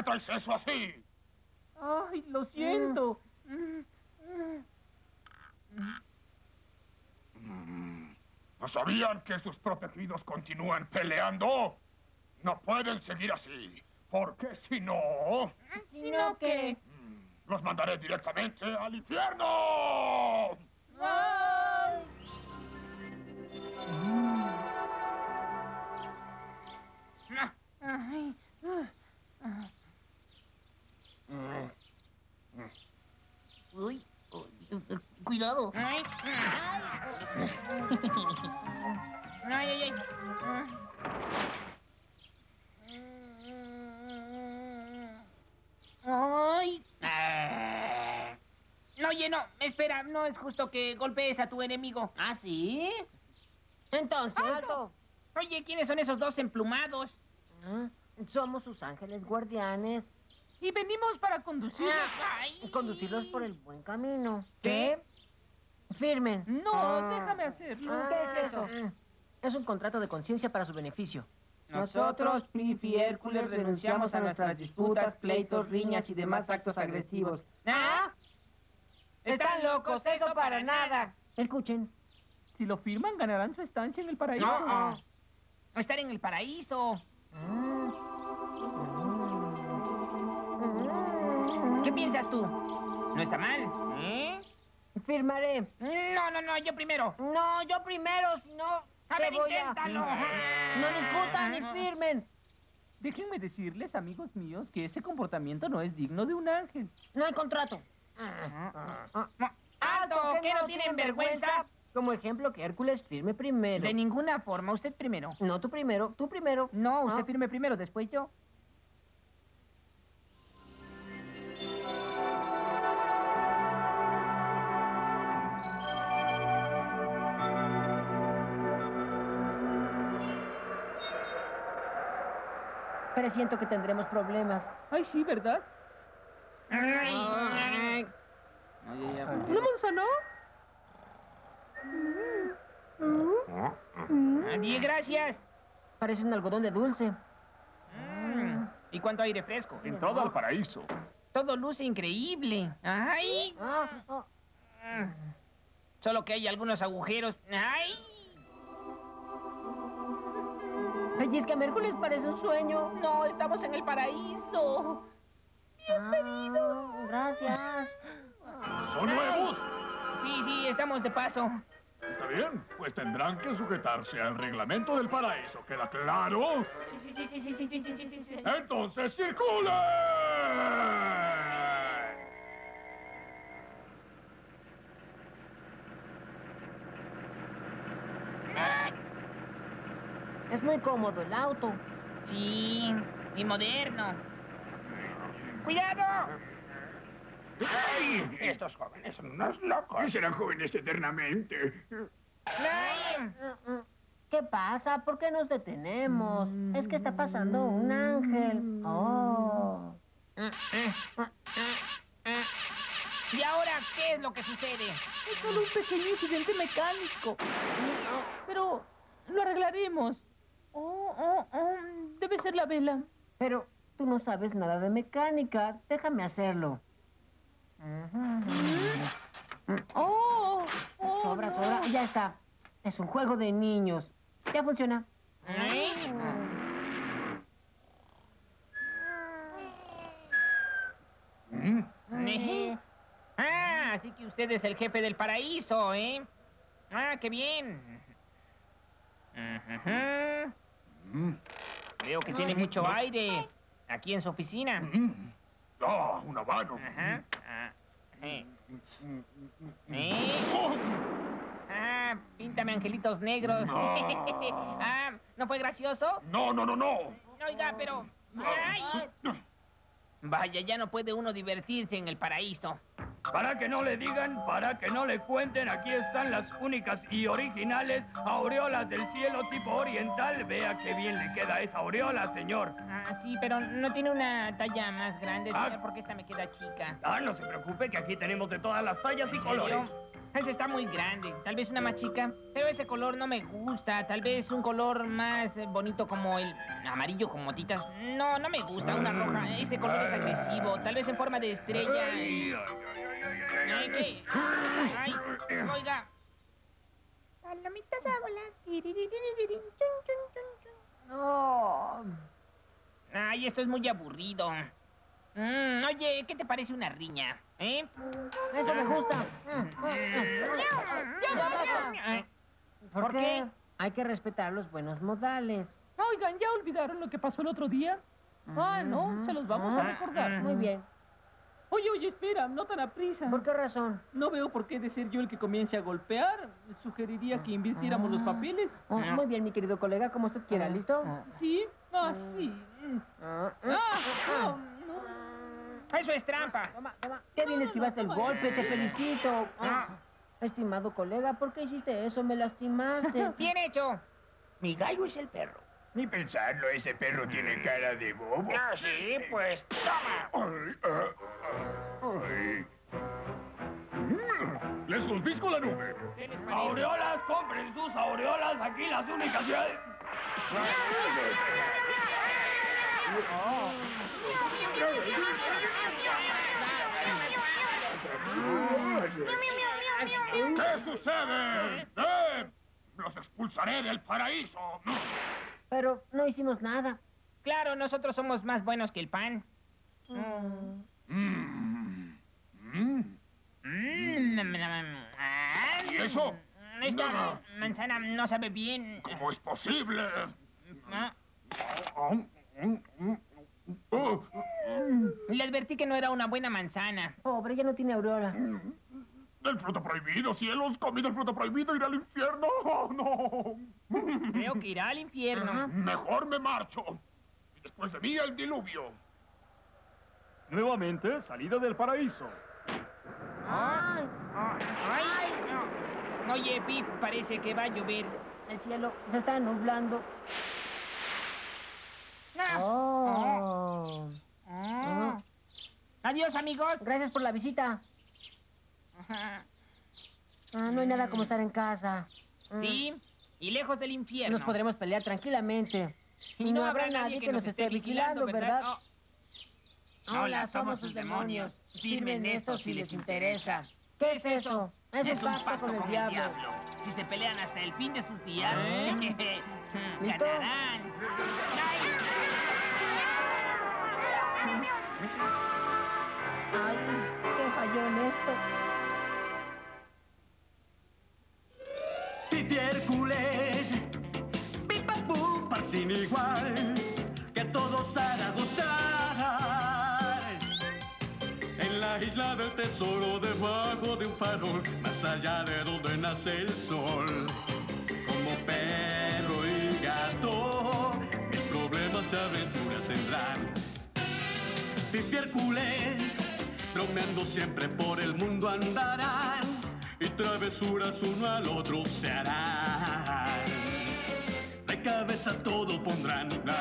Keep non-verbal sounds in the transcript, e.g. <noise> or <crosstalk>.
qué traes eso así? Ay, lo siento. ¿No sabían que sus protegidos continúan peleando? No pueden seguir así, porque si no, Sino que... los mandaré directamente al infierno. ¡Ay! Cuidado. ay, ay, ay. Ay, Ah. No, oye, no, espera, no es justo que golpees a tu enemigo. ¿ah, sí? Entonces... ¡Alto! Oye, ¿quiénes son esos dos emplumados? Ah, Somos sus ángeles guardianes. Y venimos para conducirlos. Conducirlos por el buen camino. ¿Qué? Firmen. No, Ah. déjame hacerlo. Ah, ¿Qué es eso? mm. Es un contrato de conciencia para su beneficio. Nosotros, Prif y Hércules, renunciamos a nuestras disputas, pleitos, riñas y demás actos agresivos. ¿Ah? ¡Están locos! ¡Eso para nada! Escuchen. Si lo firman, ganarán su estancia en el paraíso. No. Estar en el paraíso. ¿Qué piensas tú? No está mal. ¿Eh? Firmaré. No, no, no, yo primero. No, yo primero, si no... A ver, a- inténtalo. No discutan ni firmen. Déjenme decirles, amigos míos, que ese comportamiento no es digno de un ángel. No hay contrato. ¡Alto! ¿Qué no tienen vergüenza? Como ejemplo, que Hércules firme primero. De ninguna forma, usted primero. No, tú primero, tú primero. No, usted Ah. firme primero, después yo. Presiento que tendremos problemas. Ay, sí, ¿verdad? Ay. ¿Una manzana? Bien, gracias. Parece un algodón de dulce. Mm, ¿Y cuánto aire fresco? Entrada al paraíso. Todo luce increíble. ¡Ay! Ah, ah. Solo que hay algunos agujeros. ¡Ay! Ay, es que a Hércules parece un sueño. No, estamos en el paraíso. Bienvenido. gracias. ¿Son nuevos? Sí, sí, estamos de paso. Está bien, pues tendrán que sujetarse al reglamento del paraíso. ¿Queda claro? Sí, sí, sí, sí, sí, sí, sí, sí, sí, sí, sí. Entonces circulen. Es muy cómodo el auto. Sí, y moderno. ¡Cuidado! ¡Ay! Estos jóvenes son unos locos. Serán jóvenes eternamente. ¡Ay! ¿Qué pasa? ¿Por qué nos detenemos? Es que está pasando un ángel. Oh. ¿Y ahora qué es lo que sucede? Es solo un pequeño incidente mecánico. Pero lo arreglaremos. Oh, oh, oh, debe ser la vela. Pero tú no sabes nada de mecánica. Déjame hacerlo. Oh, oh, Sobra, no. sobra. Ya está. Es un juego de niños. Ya funciona. ¿Eh? ¿Eh? Ah, así que usted es el jefe del paraíso, ¿eh? Ah, qué bien. Veo que tiene mucho aire aquí en su oficina. ¡Ah, un habano! Ajá. Ah, eh. ¿Eh? Oh, Ah, píntame angelitos negros. No. <laughs> ah, ¿no fue gracioso? No, no, no, no. Oiga, pero... ¡Ay! Vaya, ya no puede uno divertirse en el paraíso. Para que no le digan, para que no le cuenten, aquí están las únicas y originales aureolas del cielo tipo oriental. Vea qué bien le queda esa aureola, señor. Ah, sí, pero no tiene una talla más grande, Ah. señor, porque esta me queda chica. Ah, no se preocupe que aquí tenemos de todas las tallas y colores. Ese está muy grande. Tal vez una más chica. Pero ese color no me gusta. Tal vez un color más eh, bonito como el amarillo con motitas. No, no me gusta. Una roja. Este color es agresivo. Tal vez en forma de estrella. Ay, oiga. Palomitas a volar. No. Ay, esto es muy aburrido. Mm, oye, ¿qué te parece una riña? ¿Eh? Eso me gusta. Mm, ¿Por, ¿Por qué? qué? Hay que respetar los buenos modales. Oigan, ¿ya olvidaron lo que pasó el otro día? Ah, no, se los vamos a Ah, recordar. Muy bien. Oye, oye, espera, no tan a prisa. ¿Por qué razón? No veo por qué de ser yo el que comience a golpear. Sugeriría que invirtiéramos los papeles. Oh, muy bien, mi querido colega, como usted quiera, ¿listo? ¿Sí? Ah, sí. Mm. Ah, ah. Ah, no. Eso es trampa. Toma, toma. Qué bien esquivaste el golpe, te felicito. Ah, Estimado colega, ¿por qué hiciste eso? Me lastimaste. <laughs> Bien hecho. Mi gallo es el perro. Ni pensarlo, ese perro tiene cara de bobo. Ah, sí, pues toma. ay, confisco la nube. Aureolas, compren sus aureolas, aquí las únicas. ¿Qué sucede? ¡Eh! Los expulsaré del paraíso. Pero no hicimos nada. Claro, nosotros somos más buenos que el pan. Mm. Mm. Mm, ¿Y eso? Esta No. manzana no sabe bien. ¿Cómo es posible? Ah, Oh, Le advertí que no era una buena manzana. Pobre, ya no tiene aurora. Del fruto prohibido, cielos, comí del fruto prohibido, iré al infierno. Oh, no. Creo que irá al infierno. Ajá. Mejor me marcho. Y después de mí el diluvio. Nuevamente, salida del paraíso. Ay, Ay, no. Oye, Pip, parece que va a llover. el cielo se está nublando. Ah. Oh. Ah. Adiós, amigos. Gracias por la visita. Ajá. Ah, no hay nada como estar en casa. Mm. Sí, y lejos del infierno. Nos podremos pelear tranquilamente. Y no habrá nadie que nos esté vigilando, ¿verdad? Oh. Hola, somos sus demonios. Firmen esto si les interesa. ¿Qué es eso? Es, un pacto con el diablo. Si se pelean hasta el fin de sus días, <laughs> ¿Listo? ganarán. Ay. Ay, ¿qué falló en esto? Pipi Hércules, pipa pupa sin igual, que todos hará isla del tesoro, debajo de un farol, más allá de donde nace el sol. Como perro y gato, mil problemas y aventuras tendrán. Pipi Hércules, bromeando siempre por el mundo andarán y travesuras uno al otro se harán. De cabeza todo pondrán, la,